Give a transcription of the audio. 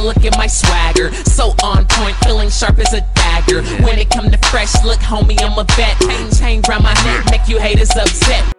look at my swagger. So on point, feeling sharp as a dagger. When it come to fresh look, homie, I'm a vet. Chain chain round my neck, make you haters upset.